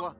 3,